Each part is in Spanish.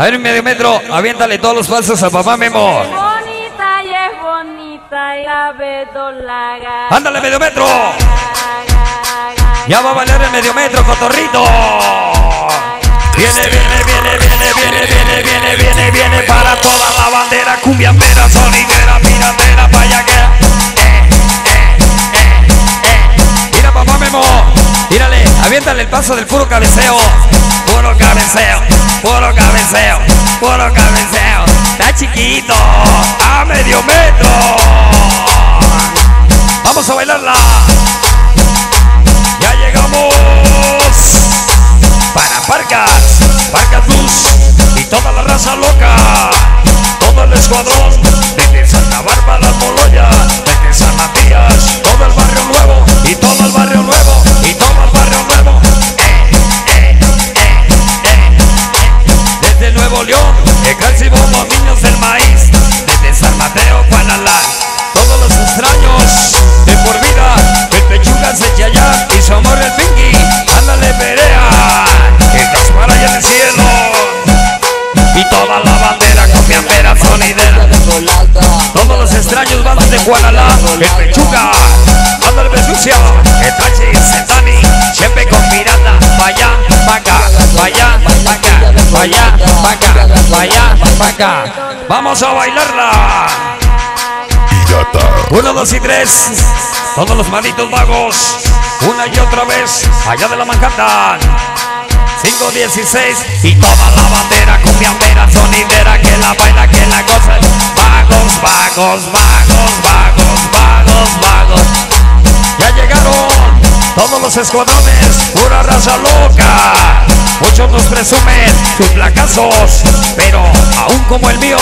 A ver, medio metro, aviéntale todos los pasos a papá Memo. Bonita y es bonita y la verdolaga. ¡Ándale, medio metro! Ya va a valer el medio metro, cotorrito. Viene, viene, viene, viene, viene, viene, viene, viene, viene para toda la bandera, cumbiambera, sonidera, piratera, vaya que. Eh, eh, eh. Mira, papá Memo, mírale, aviéntale el paso del puro cabeceo. Puro cabeceo, puro cabeceo, puro cabeceo. Está chiquito, a medio metro. Vamos a bailarla. Ya llegamos para Parcas, Parcas Blues y toda la raza loca. Todo el escuadrón toda la bandera copiambera sonidera, todos los extraños van desde Guanalá, el pechuga, ándale pesucia, el tachi, el Dani, siempre con pirata, vaya, vaca, vaya, vaca, vaya, vaca, vaya, vaca, vamos a bailarla. Uno, dos y tres. Todos los malditos vagos. Una y otra vez. Allá de la Manhattan. 5, 16. Y toda la bandera cumbiambera, sonidera. Que la baila, que la goza. Vagos, vagos, vagos, vagos, vagos, vagos. Ya llegaron todos los escuadrones, pura raza loca. Muchos nos presumen sus placazos, pero aún como el mío,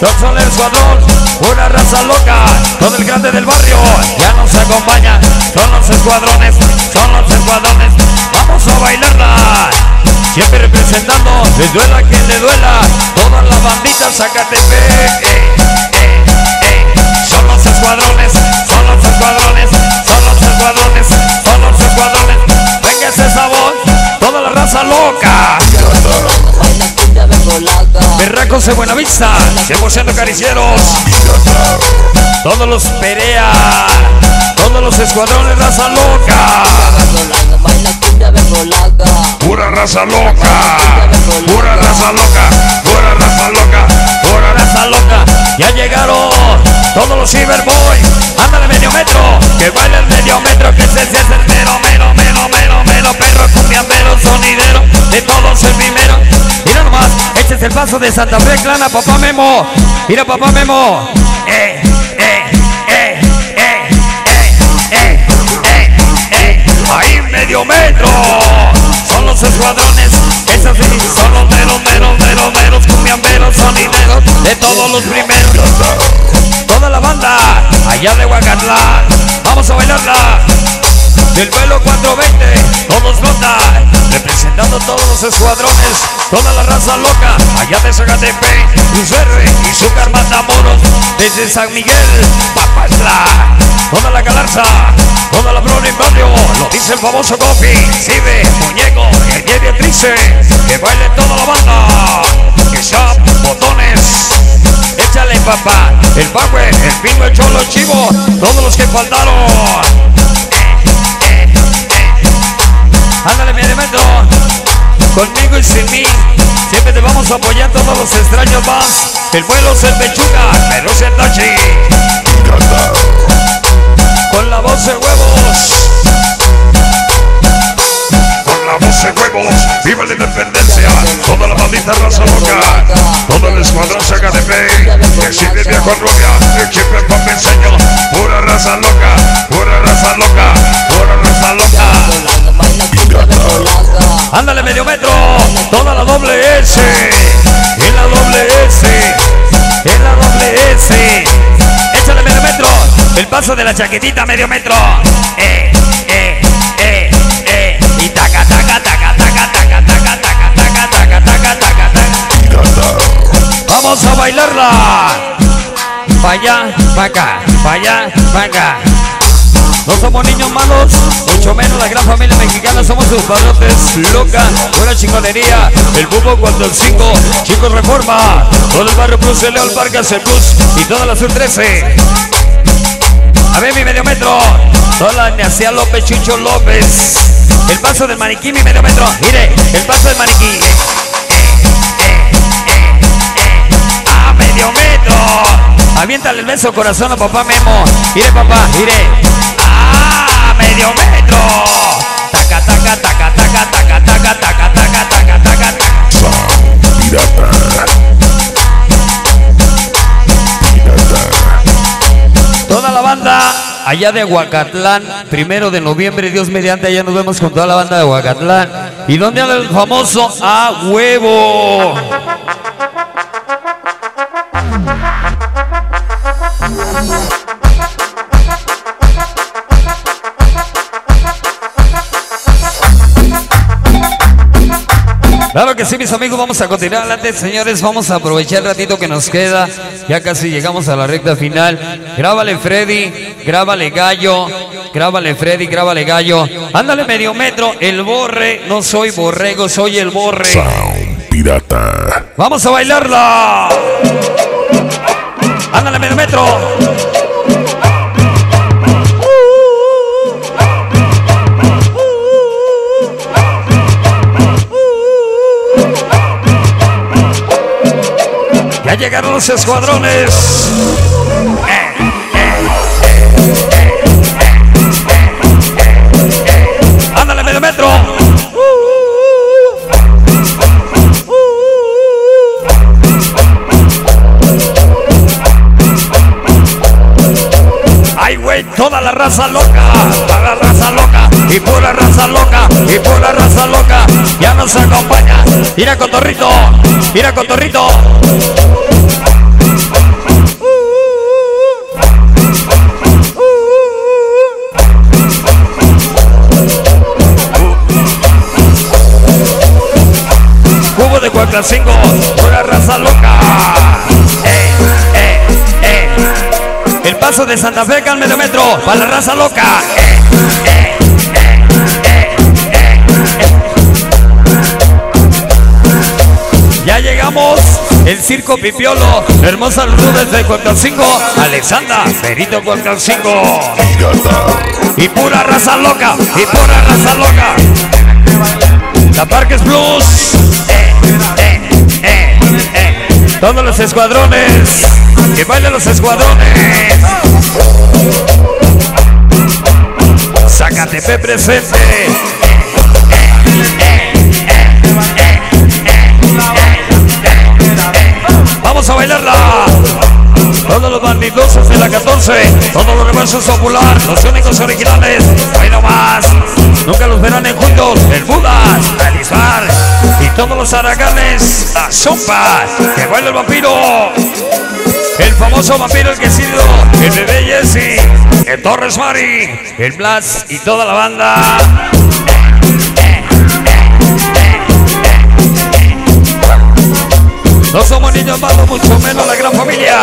no son el escuadrón, pura raza loca. Todo el grande del barrio ya nos acompaña. Son los escuadrones, son los escuadrones. Vamos a bailarla. Siempre representando, les duela que le duela. Todas las banditas, Zacatepec. Berracos de Buenavista, 100% caricieros. Todos los Perea, todos los escuadrones raza loca. Pura raza loca, pura raza loca, pura raza loca, pura raza loca. Ya llegaron todos los Cyberboy. Paso de Santa Fe, clana, papá Memo. Mira, papá Memo. Eh, eh, eh, eh, eh, eh, eh, eh. Ahí medio metro. Son los escuadrones, esos sí, son los meros, meros, meros, meros, cumbiamberos, sonideros, de todos los primeros. Toda la banda, allá de Huacatlán, vamos a bailarla. Del vuelo 420, todos nota, representando todos los escuadrones, toda la raza loca, allá de Zacatepec, Verde y su Matamoros, desde San Miguel, Papazla, toda la galarza, toda la brona y barrio, lo dice el famoso Coffee, Cibe, Muñeco, el Diario Trice, que baile toda la banda, que shop, botones, échale papá, el power, el pingo, el cholo, chivo, todos los que faltaron. Ándale, mi elemento. Conmigo y sin mí. Siempre te vamos a apoyar todos los extraños más. El vuelo es el pechuga, pero es el tachi. Con la voz de huevos. Con la voz de huevos. Viva la independencia. Toda la maldita raza loca. El escuadrón saca de pay. Que sigue viejo rubia. El chip el papel enseño. Pura raza loca. Pura raza loca. Pura raza loca. Ándale medio metro, toda la doble S, en la doble S, en la doble S. Échale medio metro, el paso de la chaquetita medio metro. Eh, Vamos a bailarla. Pa' allá, pa' acá, pa' allá, pa' acá. No somos niños malos, mucho menos la gran familia mexicana, somos sus padrotes, loca, buena chingonería, el bubo cuando el 5, chicos reforma, todo el barrio plus, el León Vargas, el plus y toda la sur 13. A ver mi medio metro, toda la López, Chucho López, el paso del maniquí, mi medio metro, mire, el paso del maniquí. Metro. Aviéntale el beso corazón a papá Memo. Mire papá, mire. ¡Ah! ¡Medio metro! Taca, taca, taca, taca, taca, taca, taca, taca, taca, taca, taca. Toda la banda allá de Huacatlán, primero de noviembre, Dios mediante, allá nos vemos con toda la banda de Huacatlán. ¿Y dónde anda el famoso A huevo? Claro que sí, mis amigos, vamos a continuar adelante, señores. Vamos a aprovechar el ratito que nos queda. Ya casi llegamos a la recta final. Grábale, Freddy, grábale, Gallo. Grábale, Freddy, grábale, Gallo. Ándale, medio metro. El borre, no soy borrego, soy el borre. Sound Pirata. Vamos a bailarla. Ándale, medio metro. Llegaron los escuadrones. Ándale, medio metro. Ay, güey, toda la raza loca, toda la raza loca, y pura raza loca, y pura raza loca, ya nos acompaña. Mira Cotorrito, mira Cotorrito. Cubo de Cuacacingo, pura raza loca. Eh, eh, eh. El paso de Santa Fe acá al medio metro, para la raza loca. El circo Pipiolo, hermosa luz desde Cuacacingo, Alexandra, Perito. Pirata. Y pura raza loca, y pura raza loca. La Parques Blues. Todos los escuadrones. Que bailen los escuadrones. Zacatepec presente. Bandidosos de la 14, todos los reversos popular, los únicos originales, ahí nomás. Nunca los verán en juntos, el Budas, el Isbar y todos los araganes, la sopa, que baila el vampiro. El famoso vampiro, el que sido, el bebé Jesse, el Torres Mari, el Blas y toda la banda. No somos niños malos, mucho menos la gran familia.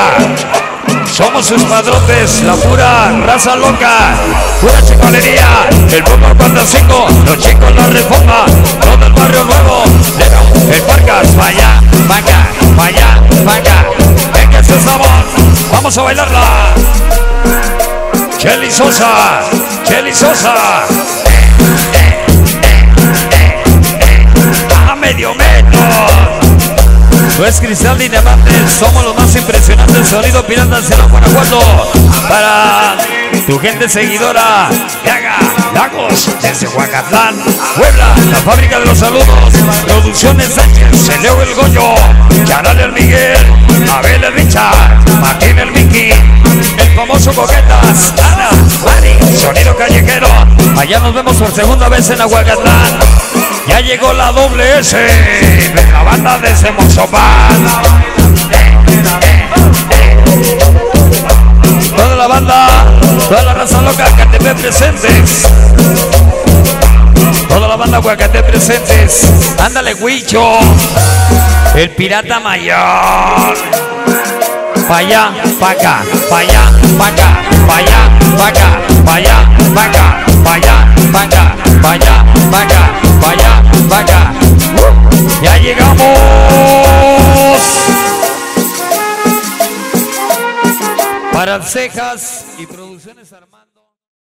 Somos sus padrotes, la pura raza loca, pura chiconería, el fútbol 45, los chicos la reforma, todo el barrio nuevo, el Parcas, vaya, vaca, vaya, vaca, venga ese sabor, vamos a bailarla. Chelly Sosa, Chelly Sosa. A medio metro. No es cristal ni diamante, somos los más impresionantes. Sonido Pirata Cerro Guanajuato. Para tu gente seguidora, Yaga, Lagos, desde Huacatlán, Puebla, la fábrica de los saludos. Producciones Sánchez, el Leo el Goyo, Charal el Miguel, Abel el Richard, Martín el Mickey, el famoso Coquetas, Ana, Mari, Sonido Callejero. Allá nos vemos por segunda vez en Aguacatlán. Ya llegó la doble S de la banda de Semozopan. Toda la banda, toda la raza loca Catepec presentes. Toda la banda Huacate presentes. Ándale, Huicho. El pirata mayor. Pa' acá, pa' allá, pa' acá, pa' allá, pa' acá, pa' allá, pa' acá. Ya llegamos. Para cejas.